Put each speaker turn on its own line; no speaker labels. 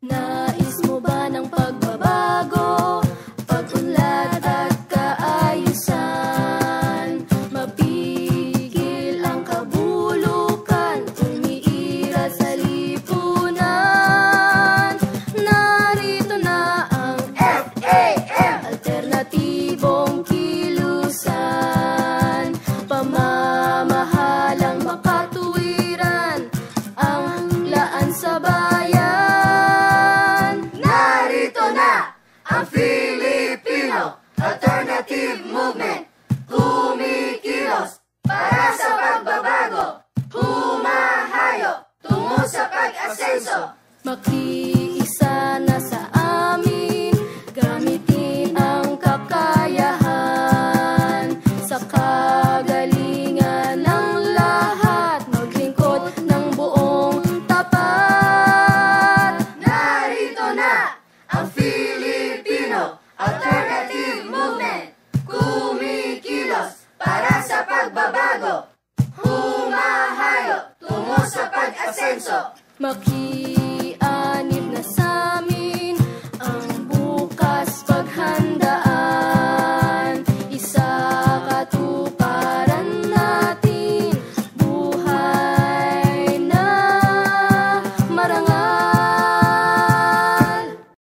No.
Narito na ang Filipino Alternative Movement. Kumikilos para sa pagbabago. Humahayo tungo sa pag-asenso.
Makiisa na sa amin. Gamitin ang kakayahan. Sa kagalingan ng lahat Maglingkod ng buong tapat.
Narito na ang Filipino Alternative Movement. Kumikilos para sa pagbabago. Humahayo tungo sa pag-asenso.
Makiisa